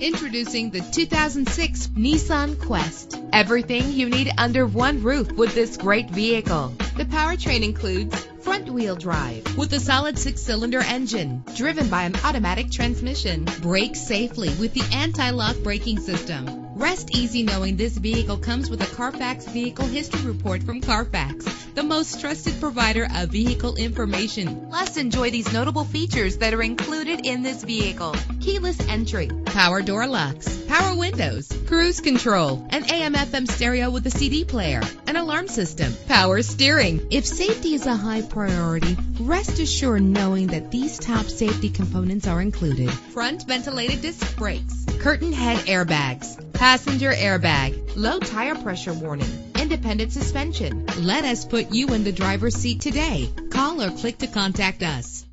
Introducing the 2006 Nissan Quest. Everything you need under one roof with this great vehicle. The powertrain includes front wheel drive with a solid six cylinder engine driven by an automatic transmission. Brake safely with the anti-lock braking system. Rest easy knowing this vehicle comes with a Carfax Vehicle History Report from Carfax, the most trusted provider of vehicle information. Plus, enjoy these notable features that are included in this vehicle. Keyless entry, power door locks, power windows, cruise control, an AM FM stereo with a CD player, an alarm system, power steering. If safety is a high priority, rest assured knowing that these top safety components are included. Front ventilated disc brakes, curtain head airbags, passenger airbag, low tire pressure warning, independent suspension. Let us put you in the driver's seat today. Call or click to contact us.